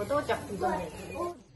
ことを着。